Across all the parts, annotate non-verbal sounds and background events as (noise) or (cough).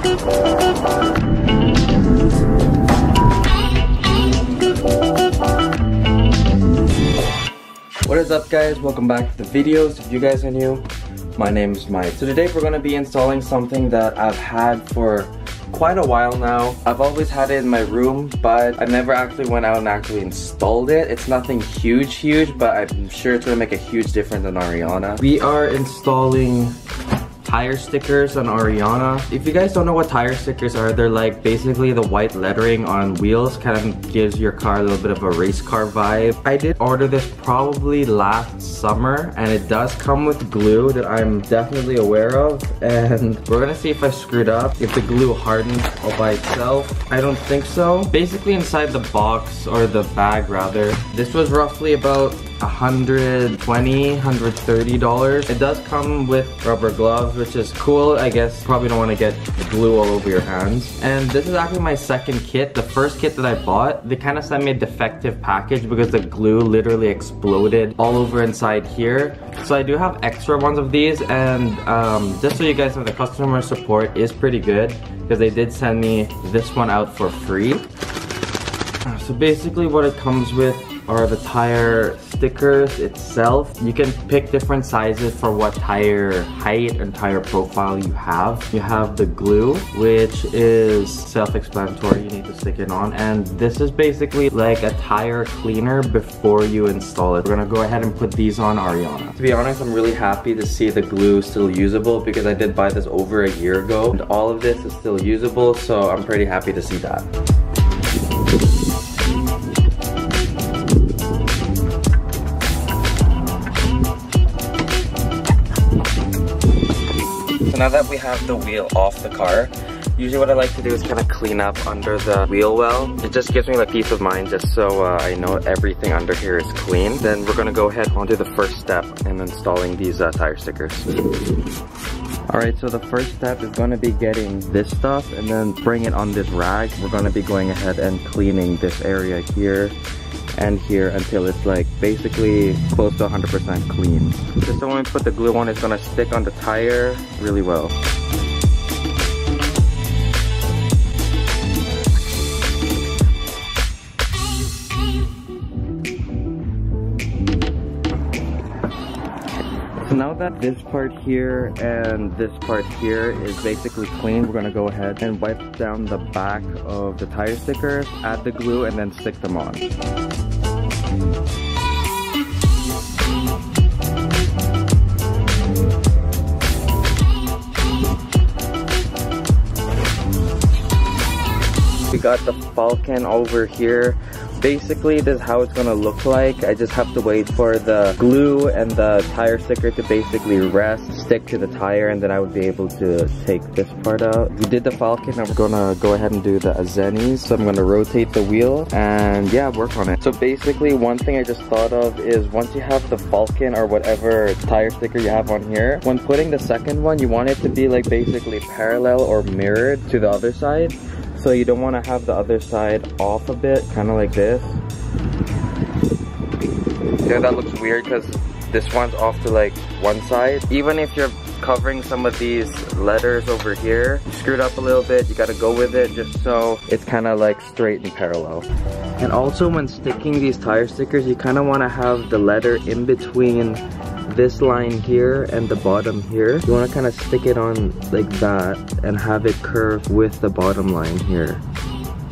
What is up guys? Welcome back to the videos. If you guys are new, my name is Mike. So today we're going to be installing something that I've had for quite a while now. I've always had it in my room, but I never actually went out and actually installed it. It's nothing huge, huge, but I'm sure it's to make a huge difference on Ariana. We are installing tire stickers on Ariana. If you guys don't know what tire stickers are, they're like basically the white lettering on wheels, kind of gives your car a little bit of a race car vibe. I did order this probably last summer and it does come with glue that I'm definitely aware of and we're gonna see if I screwed up, if the glue hardens all by itself. I don't think so. Basically inside the box or the bag rather, this was roughly about 120 $130. It does come with rubber gloves, which is cool. I guess probably don't want to get glue all over your hands. And this is actually my second kit. The first kit that I bought, they kind of sent me a defective package because the glue literally exploded all over inside here. So I do have extra ones of these and um, just so you guys know, the customer support is pretty good because they did send me this one out for free. So basically what it comes with are the tire stickers itself. You can pick different sizes for what tire height and tire profile you have. You have the glue, which is self-explanatory. You need to stick it on. And this is basically like a tire cleaner before you install it. We're gonna go ahead and put these on Ariana. To be honest, I'm really happy to see the glue still usable because I did buy this over a year ago. And all of this is still usable, so I'm pretty happy to see that. Now that we have the wheel off the car, usually what I like to do is kind of clean up under the wheel well. It just gives me like peace of mind just so uh, I know everything under here is clean. Then we're gonna go ahead onto the first step in installing these uh, tire stickers. Alright, so the first step is going to be getting this stuff and then bring it on this rag. We're going to be going ahead and cleaning this area here and here until it's like basically close to 100% clean. Just so when we put the glue on, it's gonna stick on the tire really well. So now that this part here and this part here is basically clean, we're gonna go ahead and wipe down the back of the tire stickers, add the glue, and then stick them on. Got the Falken over here. Basically this is how it's gonna look like. I just have to wait for the glue and the tire sticker to basically rest stick to the tire and then I would be able to take this part out. We did the Falken, we're gonna go ahead and do the Azenis so I'm gonna rotate the wheel and yeah work on it. So basically one thing I just thought of is once you have the Falken or whatever tire sticker you have on here when putting the second one you want it to be like basically parallel or mirrored to the other side so you don't want to have the other side off a bit, kind of like this. Yeah, that looks weird because this one's off to like one side. Even if you're covering some of these letters over here, you screwed up a little bit, you gotta go with it just so it's kind of like straight and parallel. And also when sticking these tire stickers, you kind of want to have the letter in between this line here and the bottom here, you want to kind of stick it on like that and have it curve with the bottom line here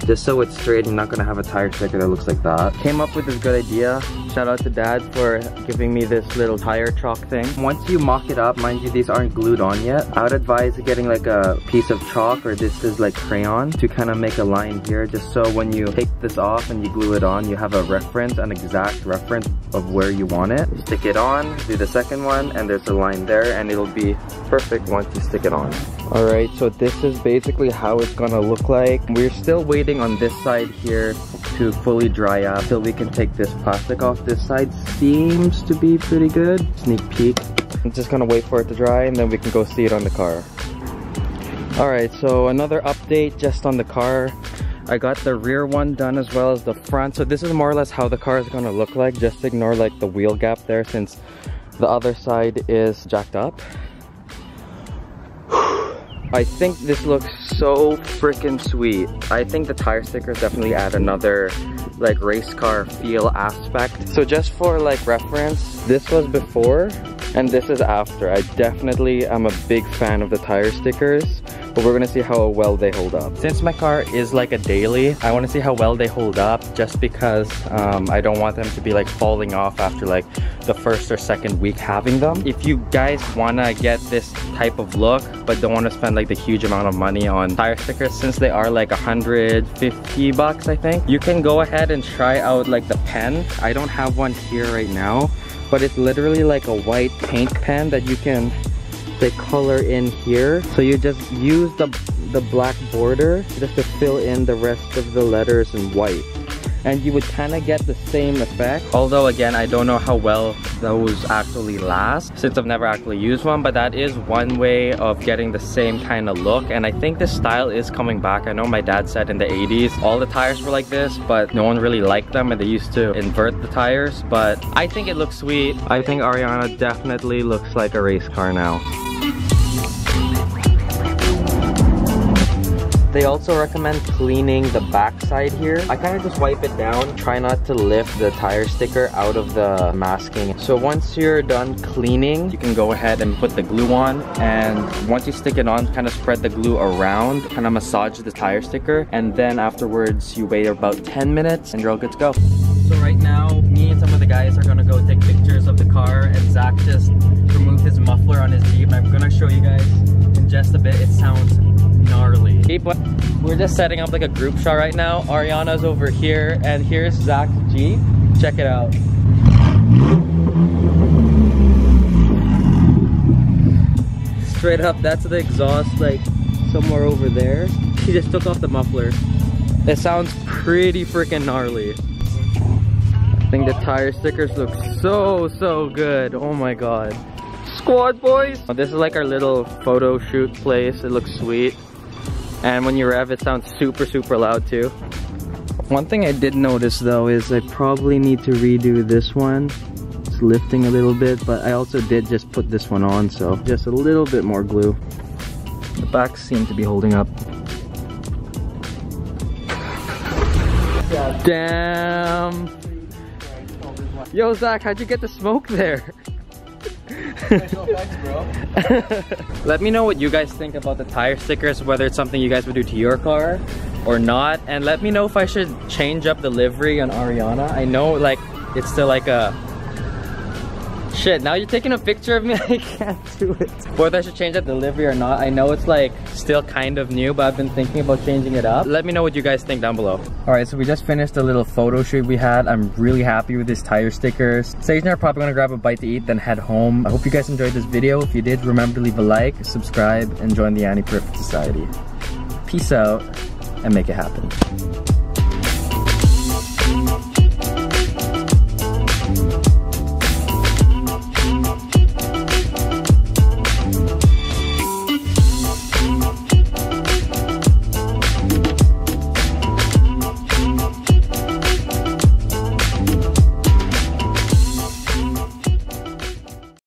just so it's straight and not gonna have a tire sticker that looks like that. Came up with this good idea. Shout out to dad for giving me this little tire chalk thing. Once you mock it up, mind you these aren't glued on yet, I would advise getting like a piece of chalk or this is like crayon to kind of make a line here just so when you take this off and you glue it on, you have a reference, an exact reference of where you want it. Stick it on, do the second one, and there's a line there and it'll be perfect once you stick it on. Alright, so this is basically how it's gonna look like. We're still waiting on this side here to fully dry up so we can take this plastic off. This side seems to be pretty good. Sneak peek. I'm just gonna wait for it to dry and then we can go see it on the car. Alright, so another update just on the car. I got the rear one done as well as the front. So this is more or less how the car is gonna look like. Just ignore like the wheel gap there since the other side is jacked up. I think this looks so freaking sweet. I think the tire stickers definitely add another like race car feel aspect. So just for like reference, this was before and this is after. I definitely am a big fan of the tire stickers but we're gonna see how well they hold up. Since my car is like a daily, I wanna see how well they hold up just because um, I don't want them to be like falling off after like the first or second week having them. If you guys wanna get this type of look but don't wanna spend like the huge amount of money on tire stickers since they are like 150 bucks I think, you can go ahead and try out like the pen. I don't have one here right now but it's literally like a white paint pen that you can the color in here. So you just use the, the black border just to fill in the rest of the letters in white. And you would kind of get the same effect. Although again, I don't know how well those actually last since I've never actually used one. But that is one way of getting the same kind of look. And I think this style is coming back. I know my dad said in the 80s, all the tires were like this, but no one really liked them and they used to invert the tires. But I think it looks sweet. I think Ariana definitely looks like a race car now. They also recommend cleaning the backside here. I kind of just wipe it down. Try not to lift the tire sticker out of the masking. So once you're done cleaning, you can go ahead and put the glue on. And once you stick it on, kind of spread the glue around, kind of massage the tire sticker. And then afterwards, you wait about 10 minutes and you're all good to go. So right now, me and some of the guys are gonna go take pictures of the car and Zach just removed his muffler on his Jeep. I'm gonna show you guys in just a bit. It sounds gnarly. We're just setting up like a group shot right now. Ariana's over here and here's Zach G. Check it out. Straight up, that's the exhaust like somewhere over there. He just took off the muffler. It sounds pretty freaking gnarly. I think the tire stickers look so, so good. Oh my god. Squad boys! This is like our little photo shoot place. It looks sweet. And when you rev, it sounds super, super loud too. One thing I did notice though is I probably need to redo this one. It's lifting a little bit, but I also did just put this one on, so just a little bit more glue. The backs seem to be holding up. Damn! Yo, Zach, how'd you get the smoke there? (laughs) (laughs) Let me know what you guys think about the tire stickers, whether it's something you guys would do to your car or not. And let me know if I should change up the livery on Ariana. I know like it's still like a Shit, now you're taking a picture of me, (laughs) I can't do it. Whether I should change that delivery or not, I know it's like still kind of new, but I've been thinking about changing it up. Let me know what you guys think down below. All right, so we just finished the little photo shoot we had. I'm really happy with these tire stickers. Sage and I are probably gonna grab a bite to eat, then head home. I hope you guys enjoyed this video. If you did, remember to leave a like, subscribe, and join the Annie Perfect Society. Peace out, and make it happen.